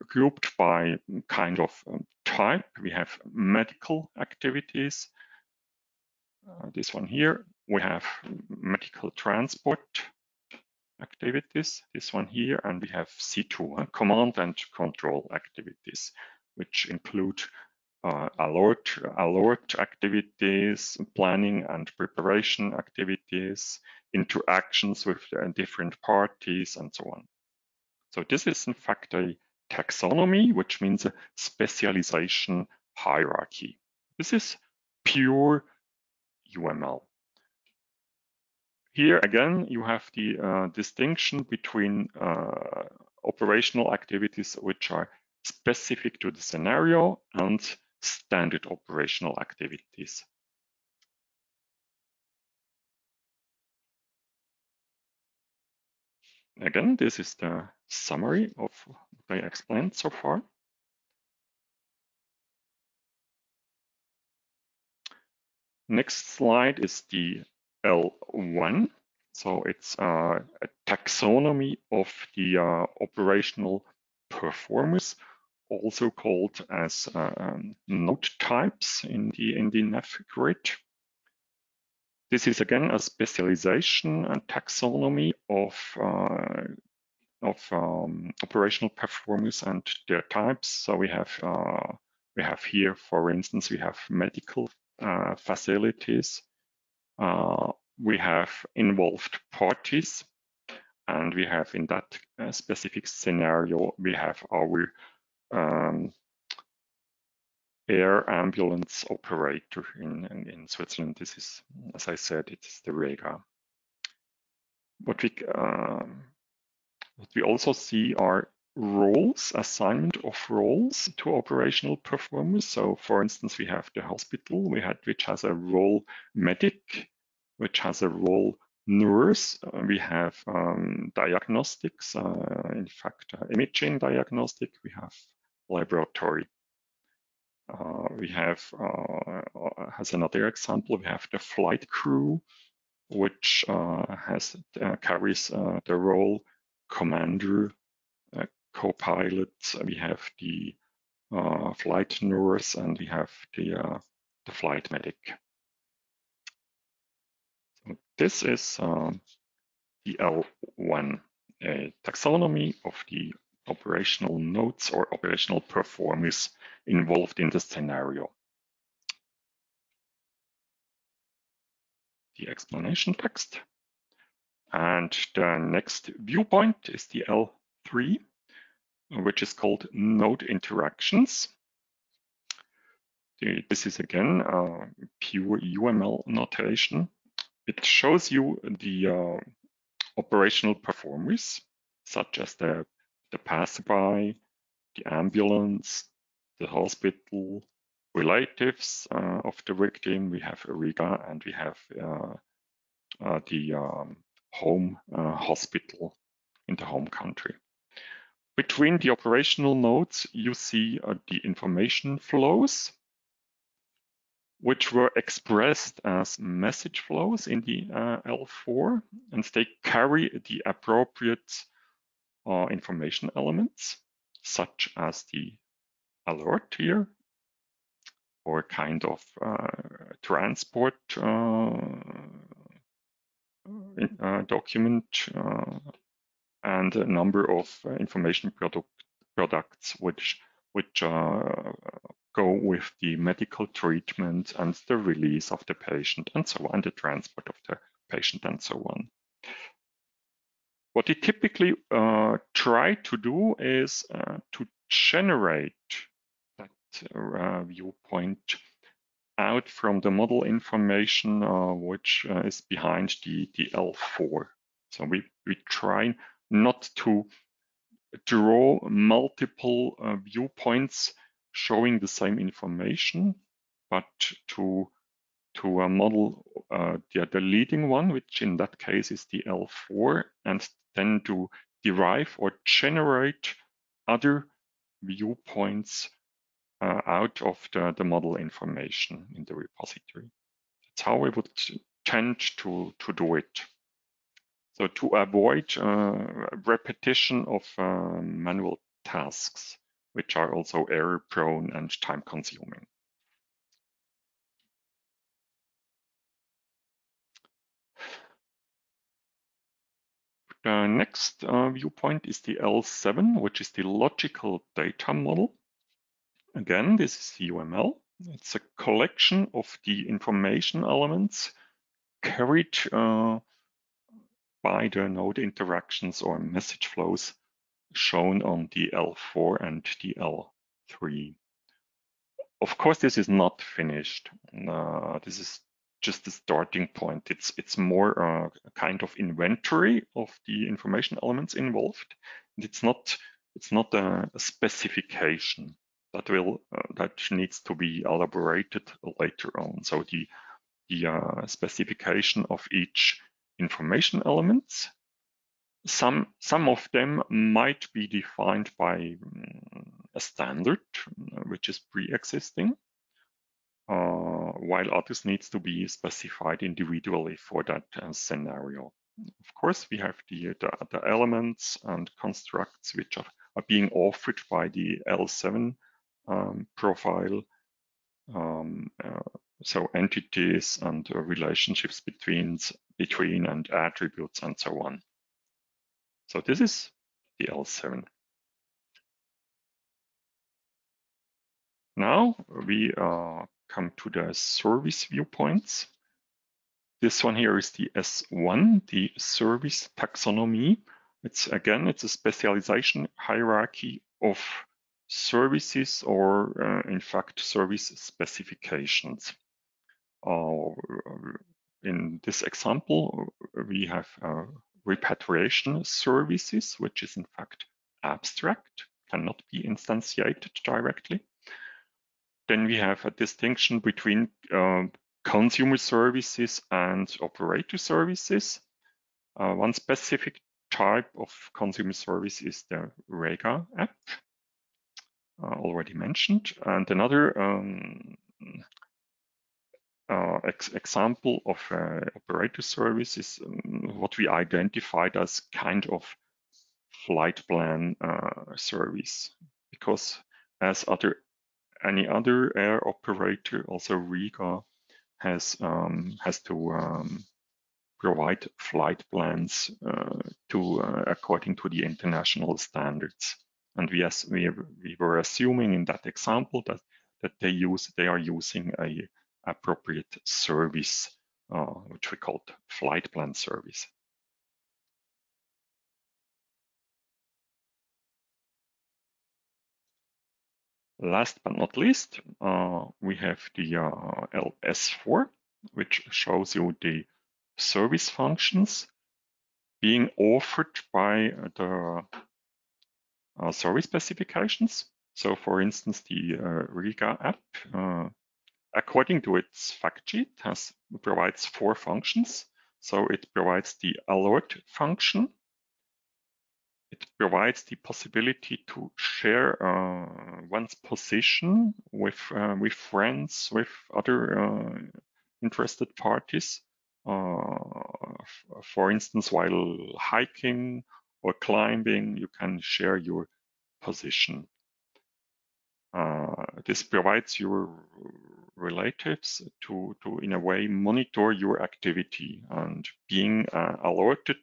grouped by kind of um, type. We have medical activities. Uh, this one here, we have medical transport activities, this one here, and we have C2, uh, command and control activities, which include uh, alert, alert activities, planning and preparation activities, interactions with different parties, and so on. So this is in fact a taxonomy, which means a specialization hierarchy. This is pure UML. Here again, you have the uh, distinction between uh, operational activities which are specific to the scenario and standard operational activities. again, this is the summary of what I explained so far. Next slide is the L1. So it's uh, a taxonomy of the uh, operational performers, also called as uh, um, node types in the, in the NEF grid. This is again a specialization and taxonomy of, uh, of um, operational performers and their types. So we have uh, we have here, for instance, we have medical uh, facilities. Uh, we have involved parties, and we have in that uh, specific scenario, we have our um, air ambulance operator in, in, in, Switzerland. This is, as I said, it is the Rega. What we, um, what we also see are roles, assignment of roles to operational performers. So for instance, we have the hospital, we had which has a role medic, which has a role nurse. Uh, we have um, diagnostics, uh, in fact, uh, imaging diagnostic. We have laboratory. Uh, we have, uh, as another example, we have the flight crew, which uh, has carries the role commander, co-pilot. We have the flight nurse, and we have the the flight medic. So this is um, the L1 a taxonomy of the operational nodes or operational performers involved in the scenario. The explanation text. And the next viewpoint is the L3, which is called node interactions. This is again uh, pure UML notation. It shows you the uh, operational performers, such as the the passerby, the ambulance, the hospital, relatives uh, of the victim. We have Rega and we have uh, uh, the um, home uh, hospital in the home country. Between the operational nodes, you see uh, the information flows, which were expressed as message flows in the uh, L4, and they carry the appropriate uh, information elements, such as the alert here, or kind of uh, transport uh, uh document, and a number of information product, products which which go with the medical treatment and the release of the patient and so on, the transport of the patient and so on. What they typically uh, try to do is uh, to generate that uh, viewpoint out from the model information uh, which uh, is behind the, the L4. So we, we try not to draw multiple uh, viewpoints showing the same information, but to to a model uh, the, the leading one, which in that case is the L4, and then to derive or generate other viewpoints uh, out of the, the model information in the repository. That's how we would tend to, to do it. So to avoid uh, repetition of uh, manual tasks, which are also error prone and time consuming. The next uh, viewpoint is the L7, which is the logical data model. Again, this is UML. It's a collection of the information elements carried uh, by the node interactions or message flows shown on the L4 and the L3. Of course, this is not finished. Uh, this is just the starting point. It's it's more uh, a kind of inventory of the information elements involved. And it's not it's not a, a specification that will uh, that needs to be elaborated later on. So the the uh, specification of each information elements some some of them might be defined by mm, a standard which is pre-existing uh, while others needs to be specified individually for that uh, scenario of course we have the, the, the elements and constructs which are, are being offered by the l7 um, profile um, uh, so entities and uh, relationships between between and attributes and so on so this is the L7. Now we uh, come to the service viewpoints. This one here is the S1, the service taxonomy. It's again, it's a specialization hierarchy of services or uh, in fact service specifications. Uh, in this example, we have uh, repatriation services, which is in fact abstract, cannot be instantiated directly. Then we have a distinction between uh, consumer services and operator services. Uh, one specific type of consumer service is the Rega app, uh, already mentioned. And another um, uh, ex example of uh, operator service is um, what we identified as kind of flight plan uh, service, because as other any other air operator, also Rega has um, has to um, provide flight plans uh, to uh, according to the international standards. And we, as we, we were assuming in that example that that they use they are using a appropriate service, uh, which we called flight plan service. Last but not least, uh, we have the uh, LS4, which shows you the service functions being offered by the uh, service specifications. So for instance, the uh, Rega app uh, according to its fact sheet, has provides four functions. So it provides the alert function. It provides the possibility to share uh, one's position with uh, with friends, with other uh, interested parties. Uh, for instance, while hiking or climbing, you can share your position. Uh, this provides your relatives to, to in a way monitor your activity and being uh, alerted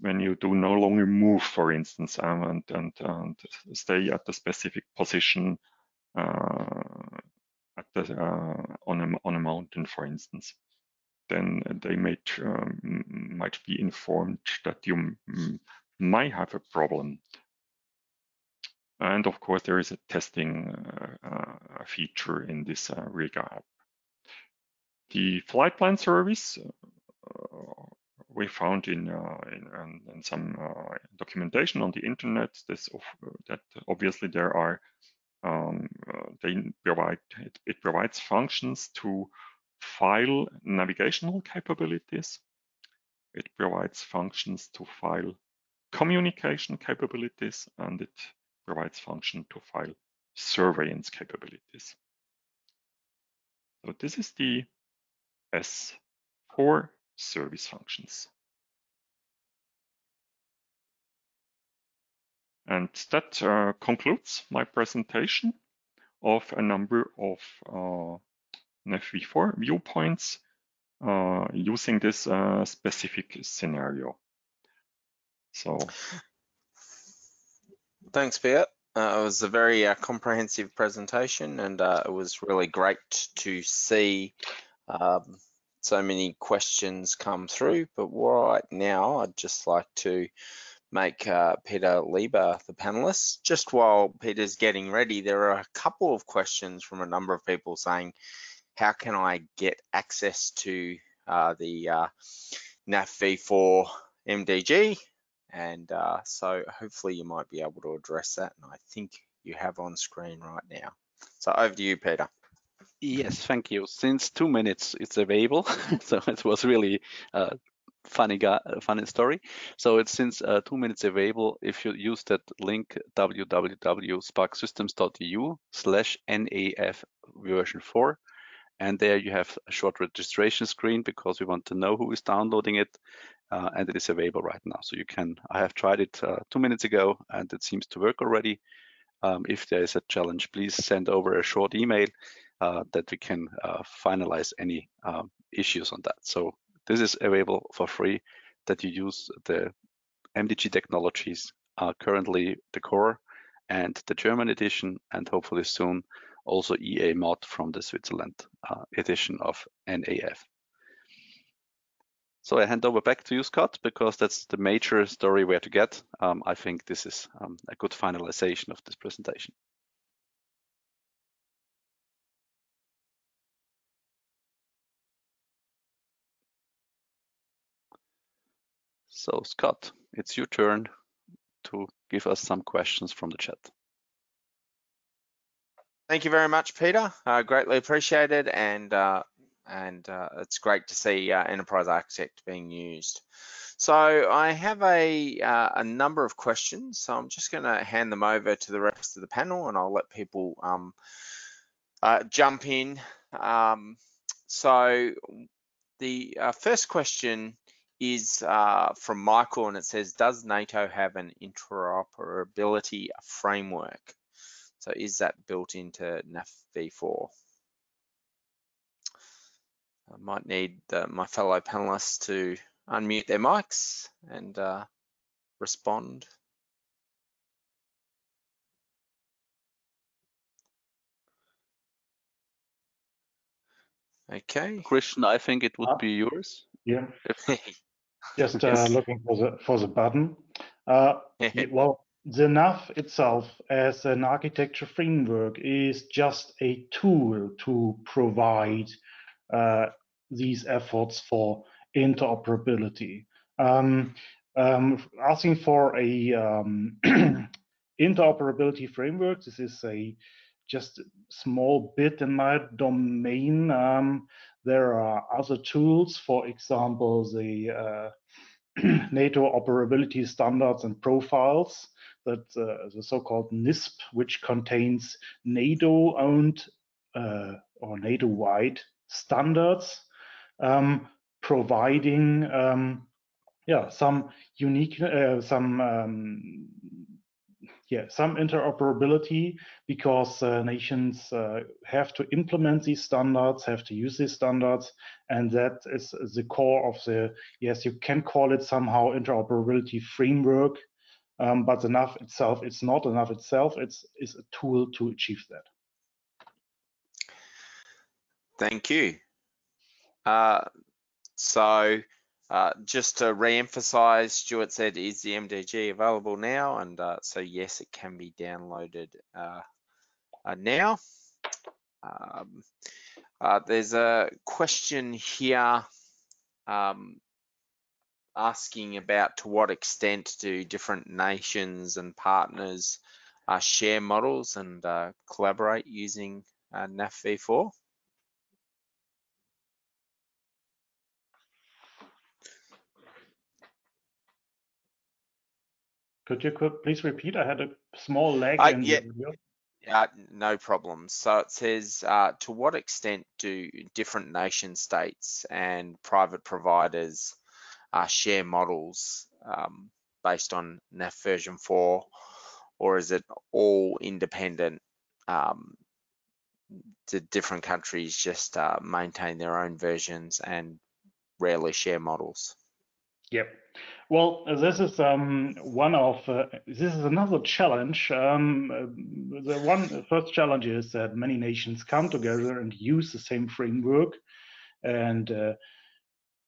when you do no longer move, for instance, um, and, and, and stay at a specific position uh, at the, uh, on, a, on a mountain, for instance. Then they might, um, might be informed that you might have a problem and of course, there is a testing uh, uh, feature in this uh, Rega app. The flight plan service we found in, uh, in, um, in some uh, documentation on the internet this that obviously there are um, uh, they provide it, it, provides functions to file navigational capabilities. It provides functions to file communication capabilities, and it provides function to file surveillance capabilities. So this is the S4 service functions. And that uh, concludes my presentation of a number of uh, NAFv4 viewpoints uh, using this uh, specific scenario. So Thanks, Beat. Uh, it was a very uh, comprehensive presentation and uh, it was really great to see um, so many questions come through. But right now, I'd just like to make uh, Peter Lieber the panelist. Just while Peter's getting ready, there are a couple of questions from a number of people saying, how can I get access to uh, the uh, NAF v4 MDG and uh, so hopefully you might be able to address that. And I think you have on screen right now. So over to you, Peter. Yes, thank you. Since two minutes it's available, so it was really uh, funny funny story. So it's since uh, two minutes available if you use that link www.sparxsystems.eu slash NAF version 4. And there you have a short registration screen because we want to know who is downloading it. Uh, and it is available right now. So you can, I have tried it uh, two minutes ago and it seems to work already. Um, if there is a challenge, please send over a short email that we can uh, finalize any um, issues on that. So this is available for free that you use the MDG technologies are currently the core and the German edition and hopefully soon also EA mod from the Switzerland uh, edition of NAF. So I hand over back to you, Scott, because that's the major story where to get. Um, I think this is um, a good finalization of this presentation. So Scott, it's your turn to give us some questions from the chat. Thank you very much, Peter. Uh, greatly appreciated, and uh, and uh, it's great to see uh, Enterprise Architect being used. So I have a uh, a number of questions, so I'm just going to hand them over to the rest of the panel, and I'll let people um, uh, jump in. Um, so the first question is uh, from Michael and it says, does NATO have an interoperability framework? So is that built into NAF v4? I might need the, my fellow panelists to unmute their mics and uh, respond. Okay. Christian, I think it would ah. be yours. Yeah. Just uh, looking for the for the button. Uh, well, the NAF itself as an architecture framework is just a tool to provide uh, these efforts for interoperability. Um, um, asking for a um, interoperability framework, this is a just a small bit in my domain. Um, there are other tools, for example, the uh, NATO operability standards and profiles, that uh, the so-called NISP, which contains NATO-owned uh, or NATO-wide standards, um, providing um, yeah some unique uh, some um, yeah, some interoperability because uh, nations uh, have to implement these standards, have to use these standards, and that is the core of the, yes, you can call it somehow interoperability framework, um, but NAF itself, it's not NAF itself, it's, it's a tool to achieve that. Thank you. Uh, so uh, just to re-emphasize, Stuart said, is the MDG available now? And uh, so yes, it can be downloaded uh, uh now. Um, uh, there's a question here um, asking about to what extent do different nations and partners share models and collaborate using NAF v4? Could you could please repeat? I had a small lag uh, in yeah. the video. Uh, no problem. So it says, uh, to what extent do different nation states and private providers uh, share models um, based on NAF version 4, or is it all independent? Um, the different countries just uh, maintain their own versions and rarely share models? Yep. Well, this is um, one of uh, this is another challenge. Um, the one the first challenge is that many nations come together and use the same framework and uh,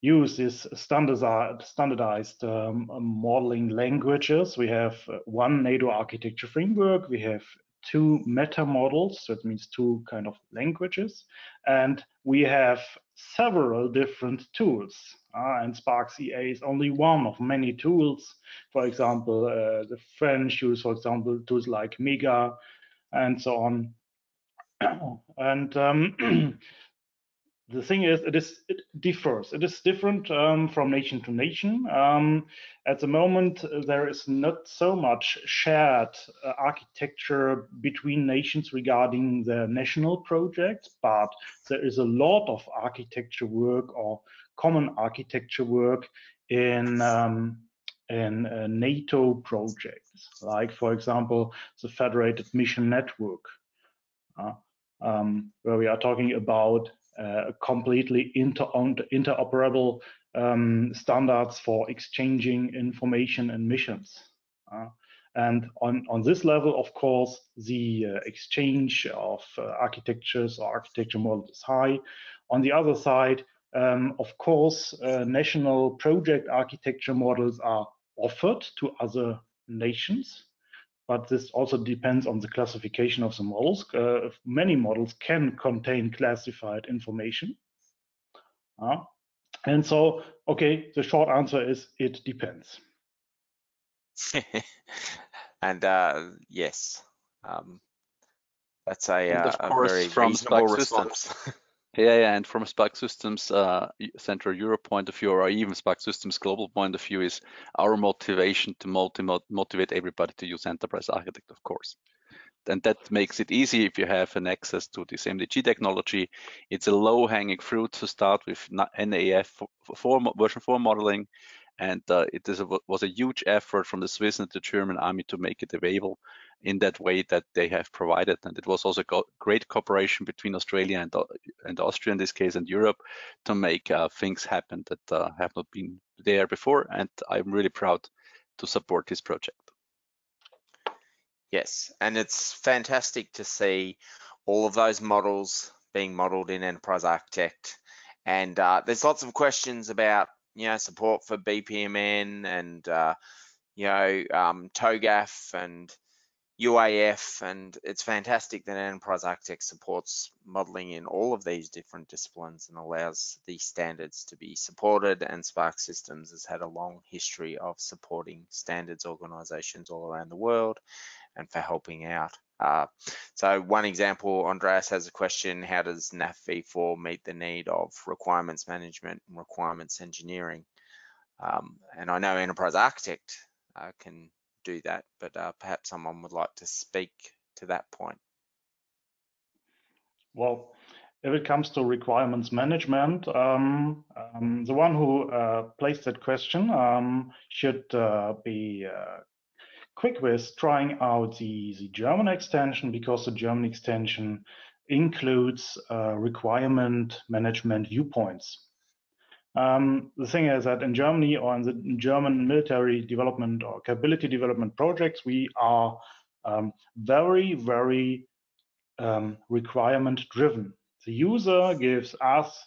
use these standardized, standardized um, modeling languages. We have one NATO architecture framework. We have two meta models, it means two kind of languages, and we have several different tools. Uh, and Sparx EA is only one of many tools. For example, uh, the French use, for example, tools like Mega and so on. and um, the thing is, it is it differs. It is different um, from nation to nation. Um, at the moment, there is not so much shared uh, architecture between nations regarding the national projects, but there is a lot of architecture work or common architecture work in um, in uh, NATO projects, like for example the Federated Mission Network, uh, um, where we are talking about uh, completely inter interoperable um, standards for exchanging information and missions. Uh, and on, on this level, of course, the uh, exchange of uh, architectures or architecture models is high. On the other side, um, of course, uh, national project architecture models are offered to other nations but this also depends on the classification of the models. Uh, many models can contain classified information. Uh, and so, okay, the short answer is it depends. and uh, yes, um, that's a, and of uh, course, a very from reasonable Sparx response. Yeah, yeah, and from a Sparx Systems uh, Central Europe point of view, or even Sparx Systems global point of view, is our motivation to multi motivate everybody to use Enterprise Architect, of course. And that makes it easy if you have an access to this MDG technology. It's a low-hanging fruit to start with NAF 4, version 4 modeling, and uh, it is a, was a huge effort from the Swiss and the German army to make it available in that way that they have provided. And it was also great cooperation between Australia and, uh, and Austria in this case and Europe to make uh, things happen that uh, have not been there before. And I'm really proud to support this project. Yes, and it's fantastic to see all of those models being modeled in Enterprise Architect. And uh, there's lots of questions about, you know, support for BPMN and, uh, you know, um, TOGAF and UAF, and it's fantastic that Enterprise Architect supports modeling in all of these different disciplines and allows these standards to be supported. And Sparx Systems has had a long history of supporting standards organizations all around the world and for helping out. Uh, so one example, Andreas has a question, how does NAF v4 meet the need of requirements management and requirements engineering? Um, and I know Enterprise Architect uh, can do that, but uh, perhaps someone would like to speak to that point. Well, if it comes to requirements management, um, um, the one who uh, placed that question um, should uh, be quick with trying out the, the German extension because the German extension includes uh, requirement management viewpoints. Um, the thing is that in Germany or in the German military development or capability development projects, we are um, very, very um, requirement driven. The user gives us,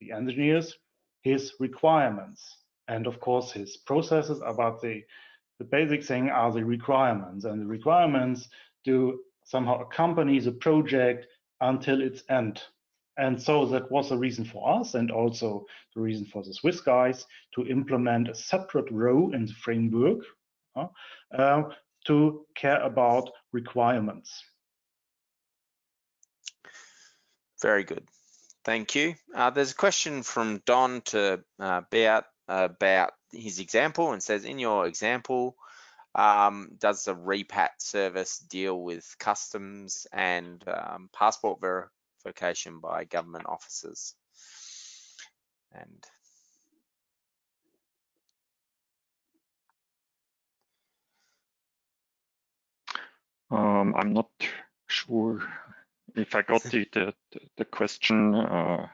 the engineers, his requirements. And of course, his processes about the, the basic thing are the requirements. And the requirements do somehow accompany the project until its end. And so that was the reason for us and also the reason for the Swiss guys to implement a separate row in the framework uh, uh, to care about requirements. Very good. Thank you. Uh, there's a question from Don to uh, Beat about his example and says, in your example, um, does the repat service deal with customs and um, passport verification by government officers. And um, I'm not sure if I got the, the, the question. Uh...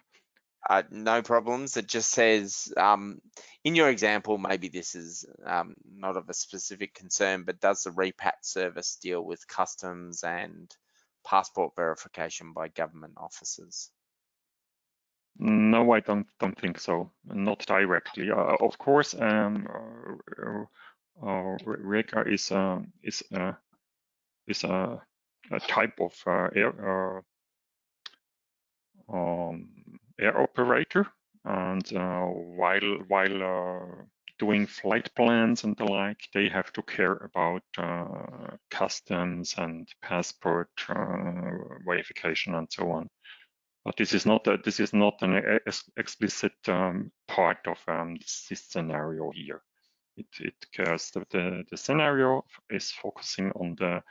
Uh, no problems. It just says, um, in your example, maybe this is um, not of a specific concern, but does the repat service deal with customs and passport verification by government officers? No, I don't don't think so. Not directly. Uh, of course, um, uh, uh, Rega is uh, is uh, is a, a, type of uh, air uh, um, air operator, and uh, while while doing flight plans and the like, they have to care about uh, customs and passport uh, verification and so on. but this is not a, this is not an explicit um, part of um, this scenario here. It, it cares the, the, the scenario is focusing on the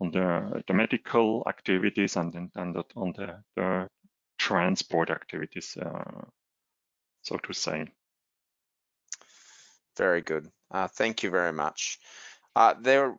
on the, the medical activities and, and on the, the transport activities, uh, so to say. Very good. Uh, thank you very much. Uh, there,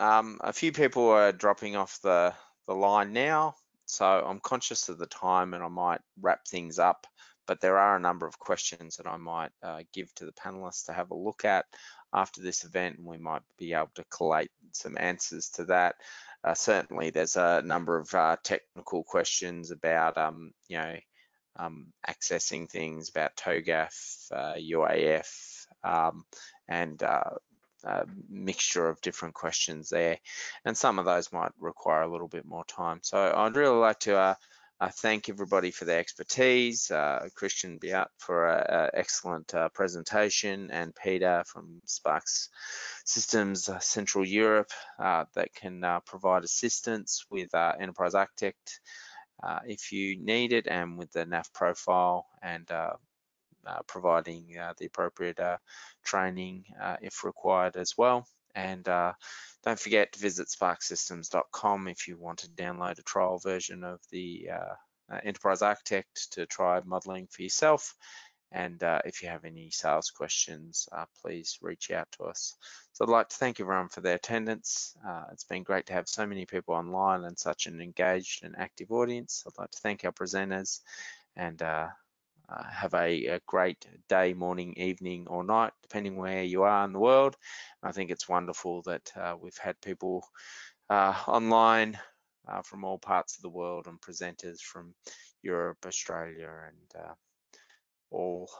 um, a few people are dropping off the the line now, so I'm conscious of the time and I might wrap things up but there are a number of questions that I might uh, give to the panelists to have a look at after this event and we might be able to collate some answers to that. Uh, certainly there's a number of uh, technical questions about, um, you know, um, accessing things about TOGAF, UAF, uh, um, and uh, a mixture of different questions there. And some of those might require a little bit more time. So I'd really like to uh, I thank everybody for their expertise, uh, Christian Beat for an excellent uh, presentation, and Peter from Sparx Systems uh, Central Europe uh, that can uh, provide assistance with Enterprise Architect if you need it, and with the NAF profile and providing the appropriate training if required as well. And don't forget to visit sparxsystems.com if you want to download a trial version of the uh, uh, Enterprise Architect to try modeling for yourself. And uh, if you have any sales questions, uh, please reach out to us. So I'd like to thank everyone for their attendance. Uh, it's been great to have so many people online and such an engaged and active audience. I'd like to thank our presenters and uh, have a, a, great day, morning, evening, or night, depending where you are in the world. I think it's wonderful that uh, we've had people uh, online uh, from all parts of the world and presenters from Europe, Australia, and uh, all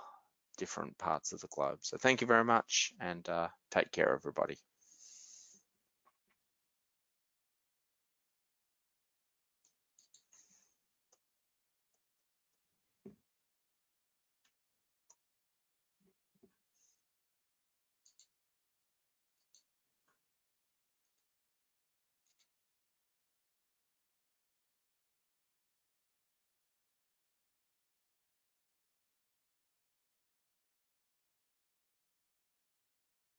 different parts of the globe. So thank you very much and take care, everybody.